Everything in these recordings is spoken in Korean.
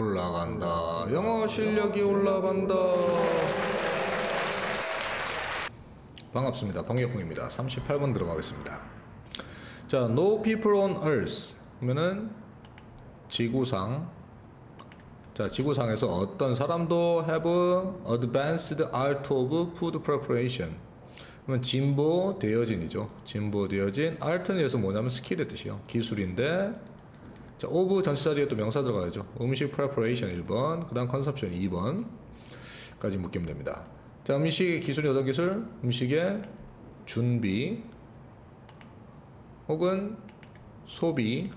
올라간다. 영어 실력이 올라간다. 반갑습니다. 방역홍입니다. 38번 들어가겠습니다. 자, no people on earth. 그러면은 지구상 자, 지구상에서 어떤 사람도 have advanced art of food preparation. 그러면 진보 되어진이죠. 진보 되어진 art는 여기서 뭐냐면 스킬의 뜻이요. 기술인데 자, of 전치사 뒤에 또 명사 들어가야죠. 음식 preparation 1번, 그 다음 consumption 2번 까지 묶이면 됩니다. 자, 음식의 기술이 어떤 기술? 음식의 준비 혹은 소비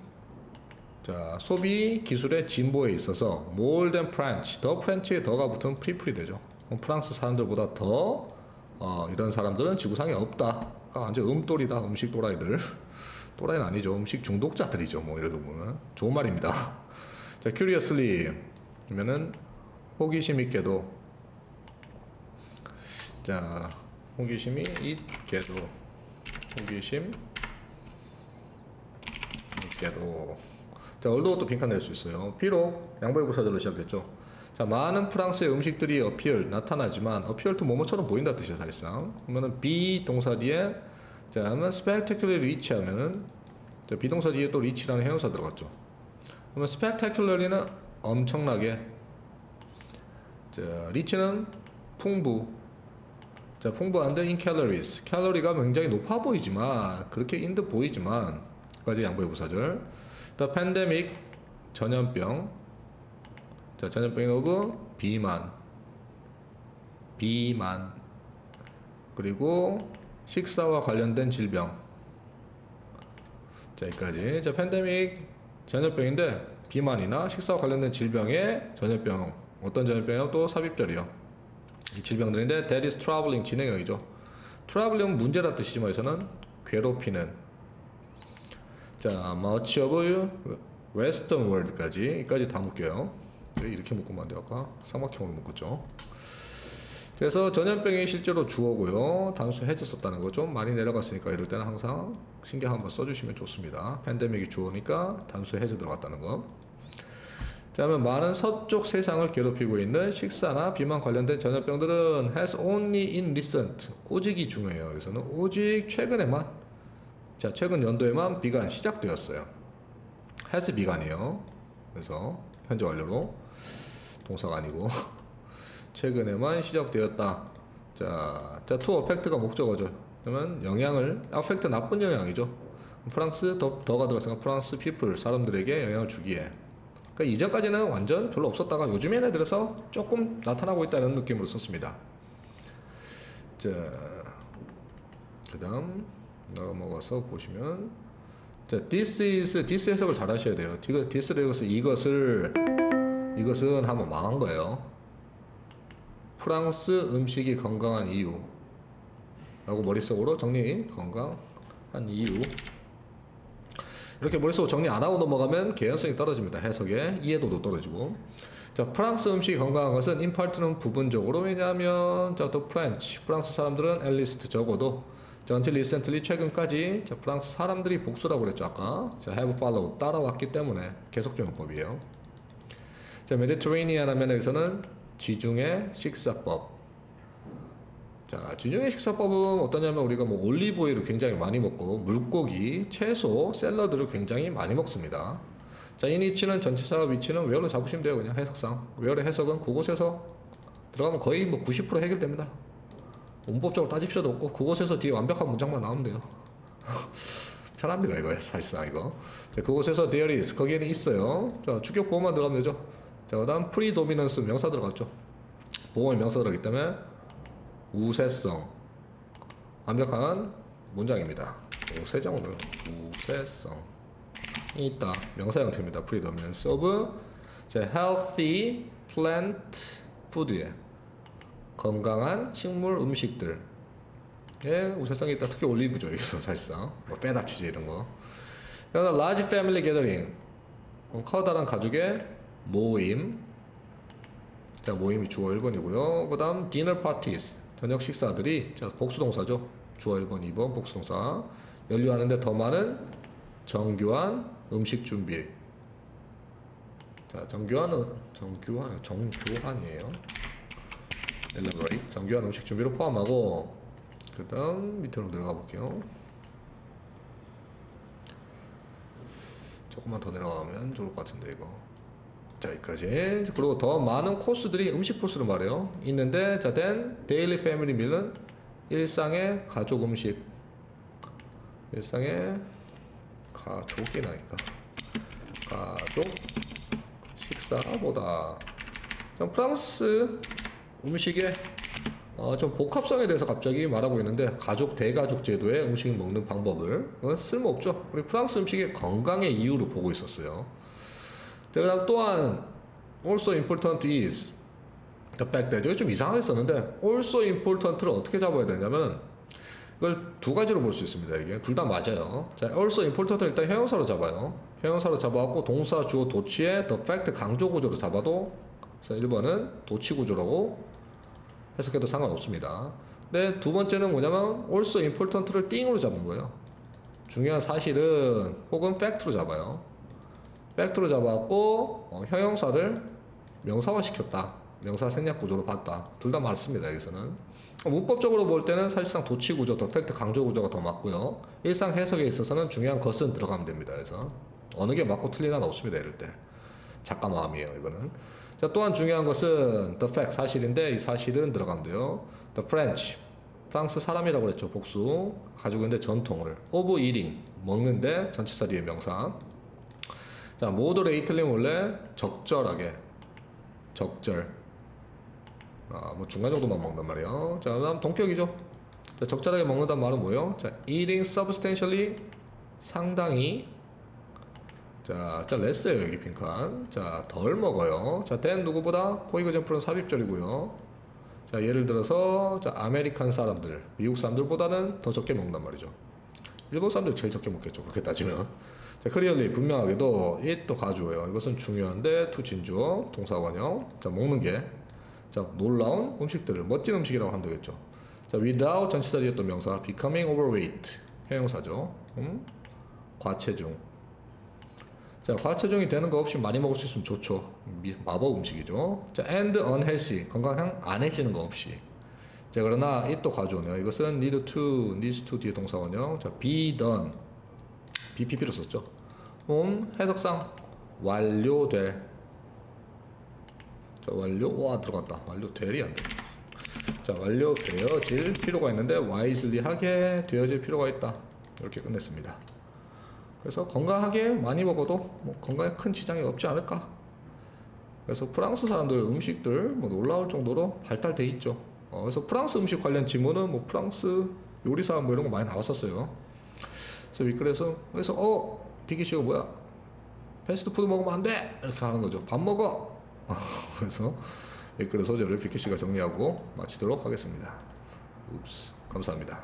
자, 소비 기술의 진보에 있어서 more than French, the French에 the가 붙으면 people이 되죠. 프랑스 사람들보다 더 어, 이런 사람들은 지구상에 없다. 가 완전 음돌이다. 음식 또라이들. 또라이는 아니죠. 음식 중독자들이죠. 뭐 예를 들면 좋은 말입니다. 자, curiously 그러면은 호기심 있게도 자, 호기심이 있게도 호기심 있게도 자, 얼도도 빈칸 낼 수 있어요. 비록 양보의 부사절로 시작됐죠. 자, 많은 프랑스의 음식들이 appear 나타나지만 to 뭐뭐처럼 보인다 뜻이야 사실상. 그러면은 be 동사 뒤에 자, 하면 spectacularly rich 하면은 자, be동사 뒤에 또 rich라는 형용사 들어갔죠. 그러면 spectacularly는 엄청나게 자, rich는 풍부 자, 풍부한데 in calories. 칼로리가 굉장히 높아 보이지만 그렇게 인 듯 보이지만 까지 양보의 부사절. The pandemic 전염병 자, 전염병인 of 비만 비만 그리고 식사와 관련된 질병 자, 여기까지. 자, 팬데믹 전염병인데 비만이나 식사와 관련된 질병의 전염병 어떤 전염병이요? 또 삽입절이요. 이 질병들인데 that is troubling 진행형이죠. troubling 문제라 뜻이지만 여기서는 괴롭히는 자, much of western world까지 여기까지 다 묶여요. 네, 이렇게 묶으면 안. 아까 삼각형으로 묶었죠. 그래서 전염병이 실제로 주어고요. 단수 해제 썼다는 거 좀 많이 내려갔으니까 이럴 때는 항상 신경 한번 써주시면 좋습니다. 팬데믹이 주어니까 단수 해제 들어갔다는 거. 자, 그러면 많은 서쪽 세상을 괴롭히고 있는 식사나 비만 관련된 전염병들은 has only in recent 오직이 중요해요. 여기서는 오직 최근에만 자 최근 연도에만 비관 시작되었어요. has 비관이에요. 그래서 현재 완료로 동사가 아니고 최근에만 시작되었다. 자, 자, to affect가 목적어죠. 그러면 영향을, affect 나쁜 영향이죠. 프랑스 더, 더가 들어갔으니까 프랑스 people 사람들에게 영향을 주기에. 그러니까 이전까지는 완전 별로 없었다가 요즘에는 들어서 조금 나타나고 있다는 느낌으로 썼습니다. 자, 그 다음 넘어가서 보시면 자, this is, this 해석을 잘 하셔야 돼요. this를 이것을, 이것은 하면 망한 거예요. 프랑스 음식이 건강한 이유. 라고 머릿속으로 정리 건강한 이유. 이렇게 머릿속으로 정리 안 하고 넘어가면 개연성이 떨어집니다. 해석에 이해도도 떨어지고. 자 프랑스 음식이 건강한 것은 in part는 부분적으로 왜냐하면 자 the French 프랑스 사람들은 at least 적어도 자 until recently 최근까지 자 프랑스 사람들이 복수라고 그랬죠 아까. 자 have followed 따라왔기 때문에 계속적용법이에요. 자 Mediterranean 하면 여기서는 지중해 식사법. 자, 지중해 식사법은 어떠냐면 우리가 뭐 올리브 오일을 굉장히 많이 먹고 물고기, 채소, 샐러드를 굉장히 많이 먹습니다. 자, 이 which는 전치사 which는 where로 잡으시면 돼요. 그냥 해석상. 웨어의 해석은 그곳에서 들어가면 거의 뭐 90% 해결됩니다. 문법적으로 따질 필요도 없고 그곳에서 뒤에 완벽한 문장만 나오면 돼요. 편합니다 이거 사실상 이거. 자, 그곳에서 there is 거기에는 있어요. 자, 주격 보어만 들어가면 되죠. 자, 그 다음 predominance 명사 들어갔죠. 보어에 명사 들어가기 때문에 우세성 완벽한 문장입니다. 우세정 오늘 우세성이 있다. 명사 형태입니다. predominance of 자, healthy plant food에 건강한 식물 음식들 에 우세성이 있다. 특히 올리브죠. 여기서 사실상 뭐 빼다치지 이런 거. large family gathering 커다란 가족의 모임. 자 모임이 주어 1번이고요. 그 다음 디너 파티스 저녁 식사들이 자 복수동사죠. 주어 1번 2번 복수동사. 연료하는데 더 많은 정교한 음식 준비. 자, 정교한은 정교한 정교한이에요. elaborate. 정교한 음식 준비로 포함하고 그 다음 밑으로 내려가 볼게요. 조금만 더 내려가면 좋을 것 같은데 이거. 자 여기까지. 그리고 더 많은 코스들이 음식 코스로 말해요. 있는데 자된 데일리 패밀리 밀은 일상의 가족 음식. 일상의 가족이 나니까. 가족 식사보다. 좀 프랑스 음식의 어, 좀 복합성에 대해서 갑자기 말하고 있는데 가족 대가족 제도의 음식을 먹는 방법을 어, 쓸모없죠. 우리 프랑스 음식의 건강의 이유로 보고 있었어요. 자, 그다음 또한 also important is the fact that 이게 좀 이상하게 썼는데 also important를 어떻게 잡아야 되냐면 이걸 두 가지로 볼 수 있습니다. 이게 둘 다 맞아요. 자, also important를 일단 형용사로 잡아요. 형용사로 잡아갖고 동사 주어 도치에 the fact 강조 구조로 잡아도 그래서 1번은 도치 구조라고 해석해도 상관없습니다. 근데 두 번째는 뭐냐면 also important를 띵으로 잡은 거예요. 중요한 사실은 혹은 팩트로 잡아요. fact로 잡았고 어, 형용사를 명사화 시켰다. 명사 생략 구조로 봤다. 둘 다 맞습니다. 여기서는 어, 문법적으로 볼 때는 사실상 도치 구조, the fact 강조 구조가 더 맞고요. 일상 해석에 있어서는 중요한 것은 들어가면 됩니다. 그래서 어느 게 맞고 한 없습니다. 이럴 때 작가 마음이에요. 이거는. 자 또한 중요한 것은 the fact 사실인데 이 사실은 들어가면 돼요. the French 프랑스 사람이라고 그랬죠. 복수 가지고 있는데 전통을 of eating 먹는데 전치사 뒤에 명사 자, moderately 원래 적절하게 적절 아, 뭐 중간 정도만 먹는단 말이에요. 자, 그다음 동격이죠. 자, 적절하게 먹는단 말은 뭐예요? 자, eating substantially 상당히 자, 자 less예요 여기 빈칸. 자, 덜 먹어요. 자, than 누구보다 for example은 삽입절이고요. 자, 예를 들어서 자, American 사람들, 미국 사람들보다는 더 적게 먹는단 말이죠. 일본 사람들 제일 적게 먹겠죠. 그렇게 따지면. 자, 클리어리 분명하게도 it도 가주어요. 이것은 중요한데 to 진주어 동사관형. 자, 먹는 게 자, 놀라운 음식들을 멋진 음식이라고 하면 되겠죠. 자, without 전치사 뒤였던 명사 becoming overweight 형용사죠. 음? 과체중. 자, 과체중이 되는 거 없이 많이 먹을 수 있으면 좋죠. 미- 마법 음식이죠. 자, and unhealthy 건강 안 해지는 거 없이. 자, 그러나 it도 가져오네요. 이것은 need to, needs to 뒤에 동사원형. 자, be done. BPP로 썼죠. 음, 해석상 완료될. 자, 완료 와 들어갔다. 완료될이 안 돼. 자, 완료되어질 필요가 있는데 wisely 하게 되어질 필요가 있다. 이렇게 끝냈습니다. 그래서 건강하게 많이 먹어도 뭐 건강에 큰 지장이 없지 않을까. 그래서 프랑스 사람들 음식들 뭐 놀라울 정도로 발달돼 있죠. 어, 그래서 프랑스 음식 관련 지문은 뭐 프랑스 요리사 뭐 이런 거 많이 나왔었어요. 그래서 윗글에서 그래서 어 비기 씨가 뭐야 패스트푸드 먹으면 안 돼 이렇게 하는 거죠. 밥 먹어. 그래서 윗글의 소재를 비키 씨가 정리하고 마치도록 하겠습니다. 읍스 감사합니다.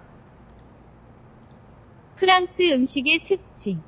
프랑스 음식의 특징.